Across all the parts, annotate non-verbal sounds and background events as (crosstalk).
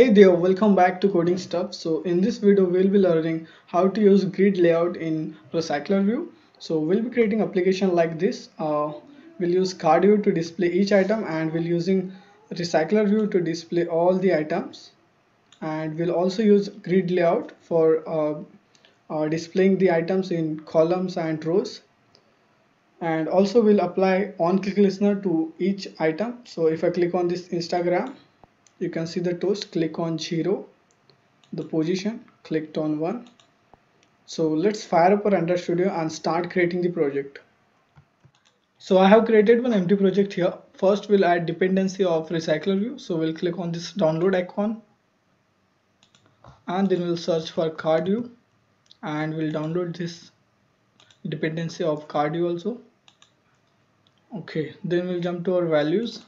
Hey there, welcome back to Coding Stuff. So in this video, we'll be learning how to use grid layout in Recycler View. So we'll be creating application like this. Uh, we'll use card view to display each item and we'll using Recycler View to display all the items. And we'll also use grid layout for uh, uh, displaying the items in columns and rows. And also we'll apply on click listener to each item. So if I click on this Instagram, you can see the toast click on 0 the position. Clicked on 1 so let's fire up our Android Studio and start creating the project. So I have created one empty project here. First we'll add dependency of recycler view. So we'll click on this download icon. And then we'll search for card view. And we'll download this dependency of card view also. Okay. Then we'll jump to our values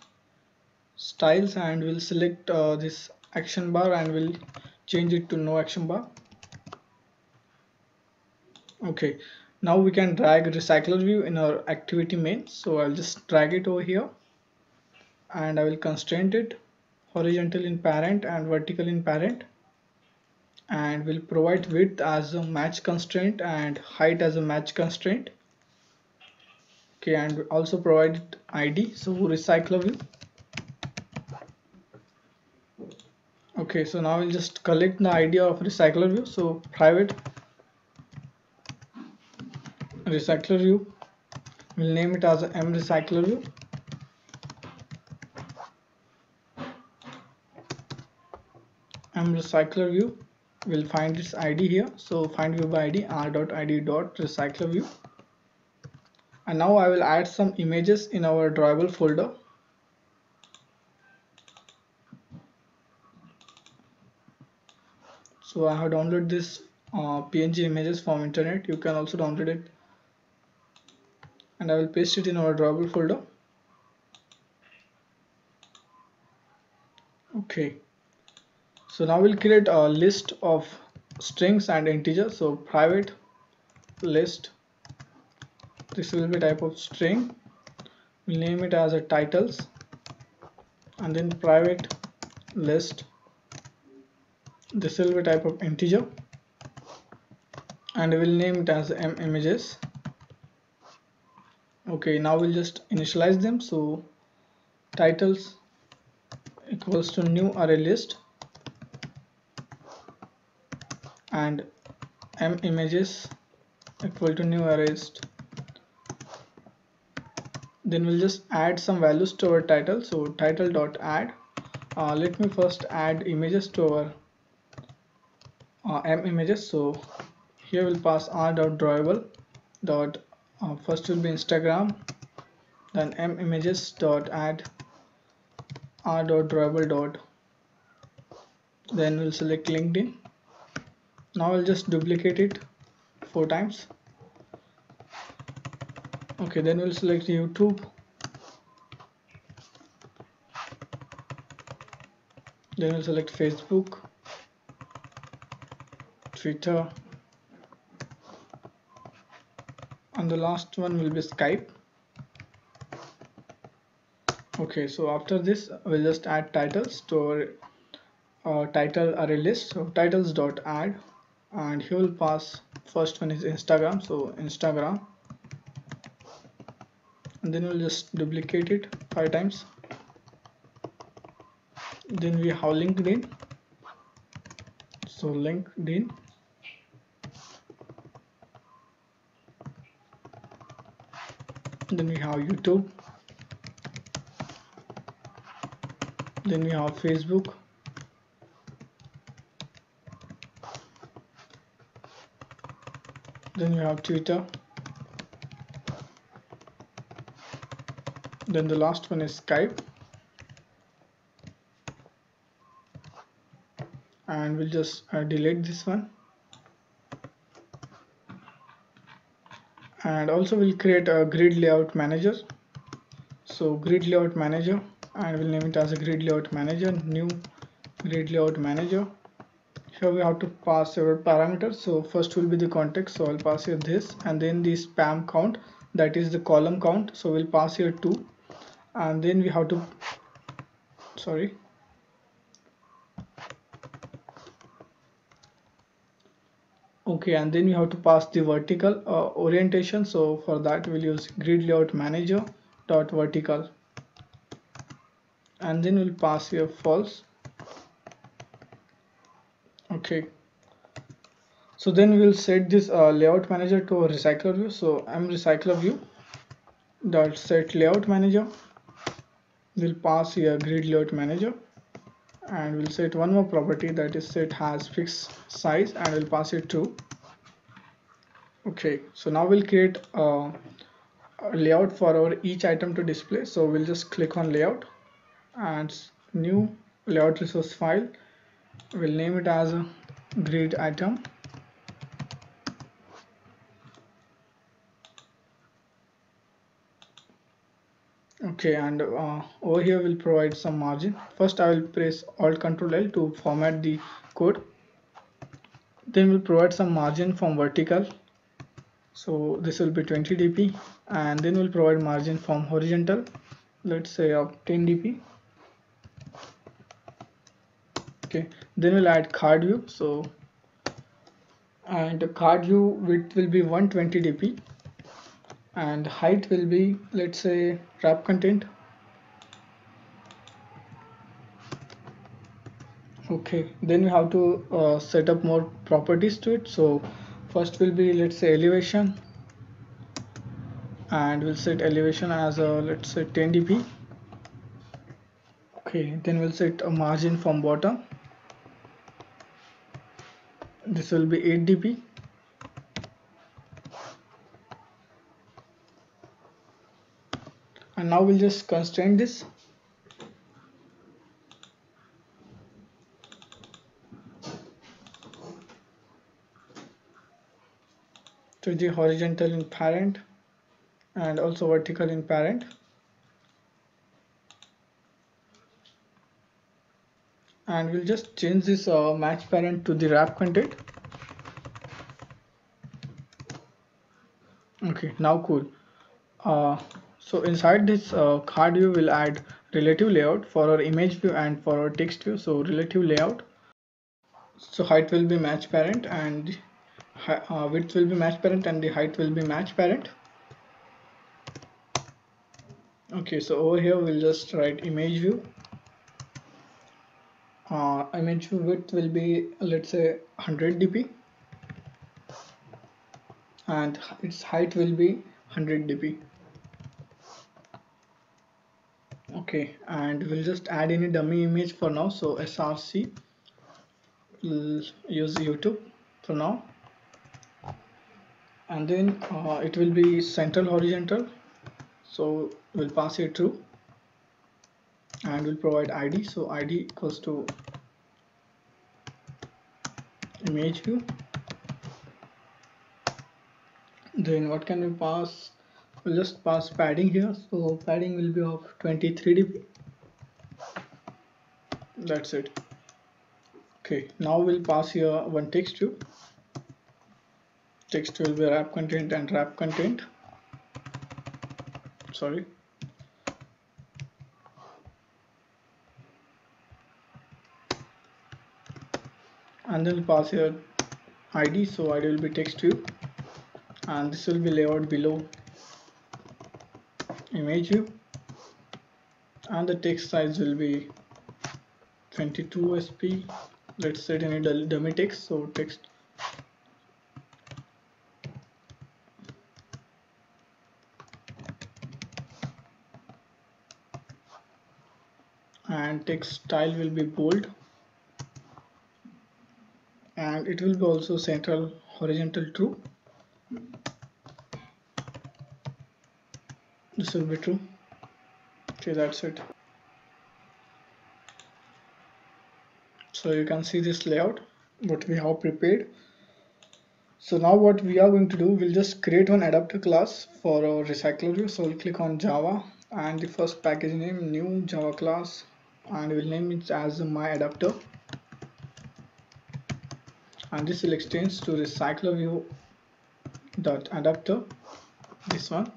styles and we'll select uh, this action bar and we'll change it to no action bar. Okay now we can drag recycler view in our activity main. So I'll just drag it over here and I will constrain it horizontal in parent and vertical in parent. And we'll provide width as a match constraint and height as a match constraint. Okay and also provide id so recycler view okay so now we'll just collect the idea of recycler view. So private recycler view. We'll name it as m recycler view. M recycler view. We'll find its id here. So find view by id r dot id dot recycler view. And now i will add some images in our drawable folder so I have downloaded this uh, PNG images from internet. You can also download it. And I will paste it in our drawable folder. Okay. So now we'll create a list of strings and integers. So private list. This will be type of string. We'll name it as a titles. And then private list this will be type of integer and we'll name it as m images. Okay now we'll just initialize them. So titles equals to new array list and m images equal to new array list. Then we'll just add some values to our title. So title dot add. Uh, let me first add images to our uh, m images. So here we'll pass r dot drawable dot uh, first will be instagram then m images dot add r dot. Drawable dot then we'll select linkedin. Now i'll just duplicate it four times. Okay then we'll select youtube. Then we'll select facebook Twitter. And the last one will be Skype. Okay so after this we'll just add titles to our uh, title array list. So titles dot add and here will pass first one is Instagram. So Instagram. And then we'll just duplicate it five times. Then we have LinkedIn. So LinkedIn then we have YouTube. Then we have Facebook. Then we have Twitter. Then the last one is Skype. And we'll just uh, delete this one and also we'll create a grid layout manager. So grid layout manager and we'll name it as a grid layout manager new grid layout manager. Here we have to pass our parameters. So first will be the context. So I'll pass here this and then the span count that is the column count. So we'll pass here 2 and then we have to sorry okay and then you have to pass the vertical uh, orientation. So for that we'll use grid layout manager dot vertical. And then we'll pass here false. Okay. So then we'll set this uh, layout manager to a recycler view. So i'm recycler view dot set layout manager. We'll pass here grid layout manager and we'll set one more property that is set has fixed size and we'll pass it to okay so now we'll create a, a layout for our each item to display. So we'll just click on layout and new layout resource file. We'll name it as a grid item okay and uh, over here we'll provide some margin. First I will press alt control L to format the code. Then we'll provide some margin from vertical. So this will be 20 dp and then we'll provide margin from horizontal. Let's say of 10 dp okay then we'll add card view. So and card view width will be 120 dp and height will be let's say wrap content. Okay then we have to uh, set up more properties to it. So first will be let's say elevation. And we'll set elevation as a let's say 10 dp okay then we'll set a margin from bottom. This will be 8 dp and now we'll just constrain this. To the horizontal in parent and also vertical in parent. And we'll just change this uh, match parent to the wrap content. Okay now cool. Uh, so inside this uh, card view we'll add relative layout for our image view and for our text view. So relative layout. So height will be match parent and uh, width will be match parent and the height will be match parent. Okay so over here we'll just write image view. Uh, image width will be let's say 100 dp and its height will be 100 dp okay and we'll just add any dummy image for now. So src use youtube for now. And then uh, it will be central horizontal. So we'll pass it through. And we'll provide id so id equals to image view. Then what can we pass we'll just pass padding here. So padding will be of 23 dp that's it. Okay now we'll pass here one text view text will be wrap content and wrap content sorry. And then pass here id so id will be text view and this will be layout below image and the text size will be 22 sp let's set any dummy text so text and text style will be bold. And it will be also central horizontal true this will be true. Okay that's it. So you can see this layout what we have prepared. So now what we are going to do we'll just create one adapter class for our recycler. View so we'll click on java and the first package name new java class and we'll name it as my adapter. And this will extend to recycler view dot adapter this one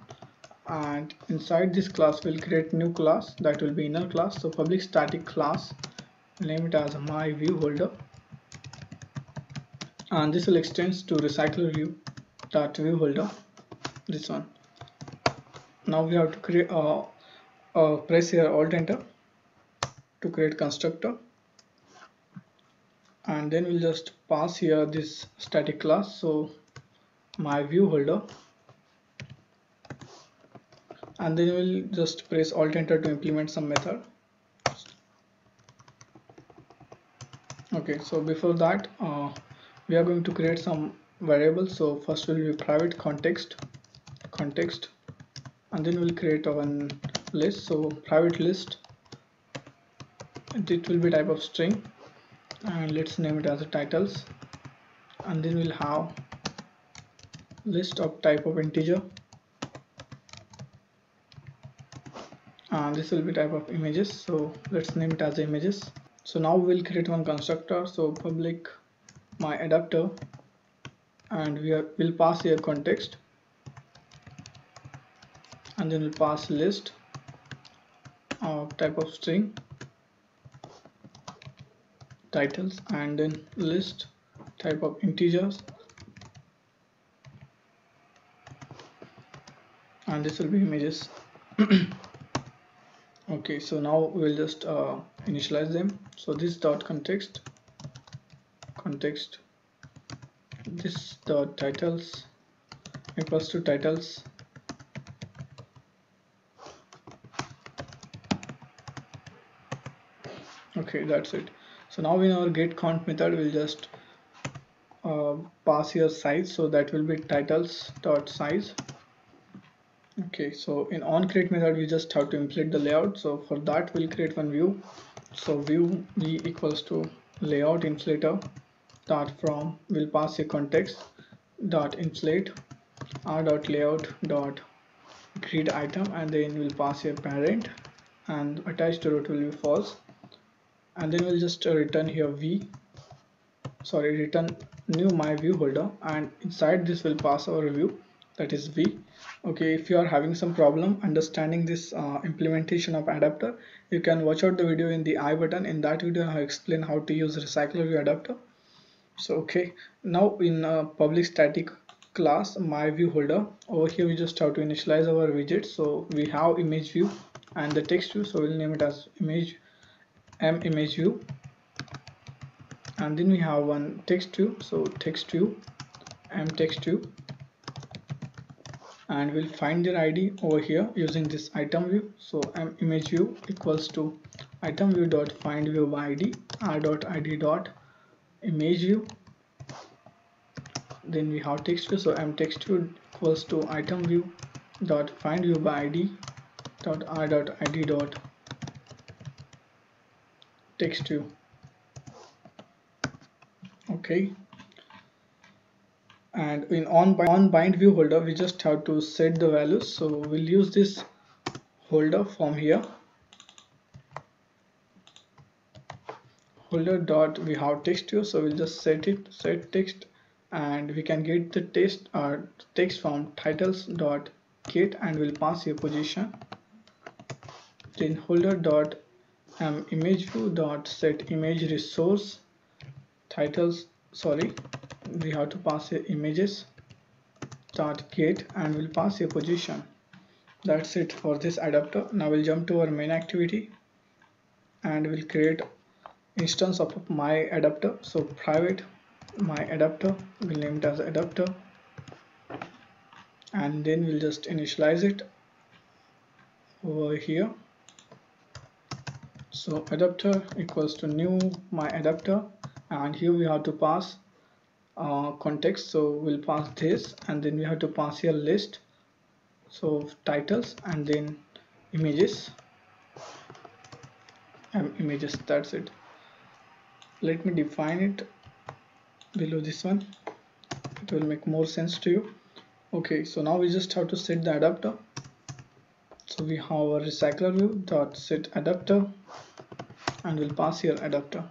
and inside this class we'll create new class that will be inner class. So public static class name it as my view holder. And this will extend to recycler view dot view holder this one. Now we have to create uh, uh, press here alt enter to create constructor. And then we'll just pass here this static class. So my view holder and then we'll just press alt enter to implement some method. Okay so before that uh, we are going to create some variables. So first will be private context context. And then we'll create one list. So private list it will be type of string and let's name it as titles. And then we'll have list of type of integer and this will be type of images. So let's name it as images. So now we'll create one constructor. So public my adapter. And we are, will pass here context. And then we'll pass list of type of string titles and then list type of integers. And this will be images (clears throat) okay so now we'll just uh, initialize them. So this dot context context this dot titles equals to titles. Okay that's it. So now in our get count method we'll just uh, pass here size. So that will be titles dot size okay so in on create method we just have to inflate the layout. So for that we'll create one view. So view v equals to layout inflator. Dot from will pass a context. Dot inflate r dot layout dot grid item and then we'll pass a parent. And attached to root will be false. And then we'll just return here v. Sorry return new my view holder. And inside this will pass our view that is v. Okay if you are having some problem understanding this uh, implementation of adapter you can watch out the video in the i button. In that video i explain how to use recycler view adapter. So okay now in uh, public static class my view holder over here we just have to initialize our widget. So we have image view and the text view so we'll name it as image m image view. And then we have one text view so text view m text view and we'll find their id over here using this item view. So m image view equals to item view dot find view by id r dot id dot image view. Then we have text view. So m text view equals to item view dot find view by id dot r dot id dot text view. Okay and in on, on bind view holder we just have to set the values so we'll use this holder from here. Holder dot we have text view so we'll just set it set text. And we can get the text or uh, text from titles dot get and we'll pass a position. Then holder dot um, image view dot set image resource titles sorry. We have to pass a images dot get and we'll pass a position. That's it for this adapter. Now we'll jump to our main activity and we'll create instance of my adapter. So private my adapter we'll name it as adapter and then we'll just initialize it over here. So adapter equals to new my adapter and here we have to pass uh, context. So we'll pass this and then we have to pass here list. So titles and then images. And images that's it. Let me define it below this one. It will make more sense to you. Okay so now we just have to set the adapter. So we have our recycler view dot set adapter and we'll pass here adapter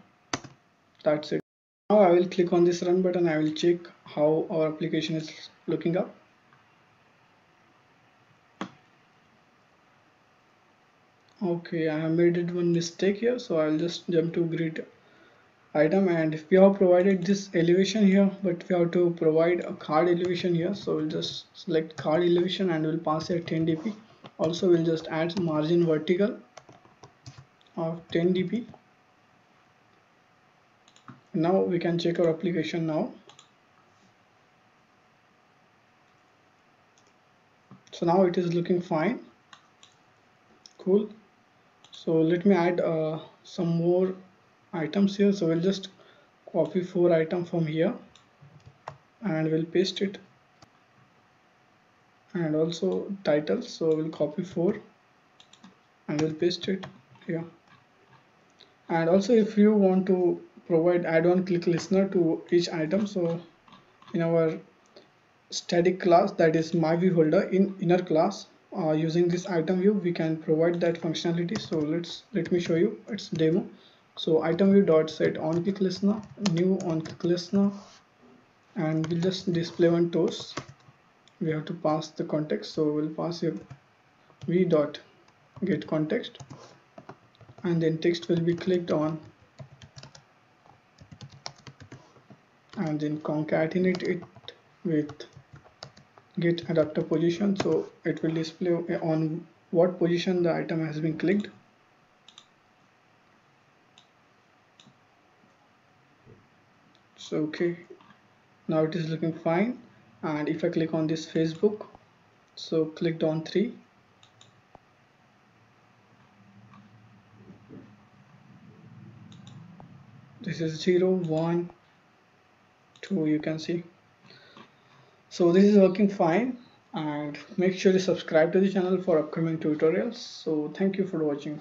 that's it. Now I will click on this run button. I will check how our application is looking up. Okay I have made it one mistake here so I'll just jump to grid item. And if we have provided this elevation here but we have to provide a card elevation here so we'll just select card elevation and we'll pass it 10 dp also we'll just add margin vertical of 10 dp now we can check our application now. So now it is looking fine. Cool. So let me add uh, some more items here. So we'll just copy four item from here and we'll paste it. And also title. So we'll copy four and we'll paste it here. And also if you want to provide add-on click listener to each item. So in our static class that is my view holder in inner class uh, using this item view we can provide that functionality. So let's let me show you. It's demo. So item view dot set on click listener new on click listener and we'll just display one toast. We have to pass the context. So we'll pass here v dot get context and then text will be clicked on and then concatenate it with get adapter position. So it will display on what position the item has been clicked. So okay. Now it is looking fine. And if I click on this Facebook so clicked on 3 this is 0 1 2 you can see. So this is working fine and make sure you subscribe to the channel for upcoming tutorials. So thank you for watching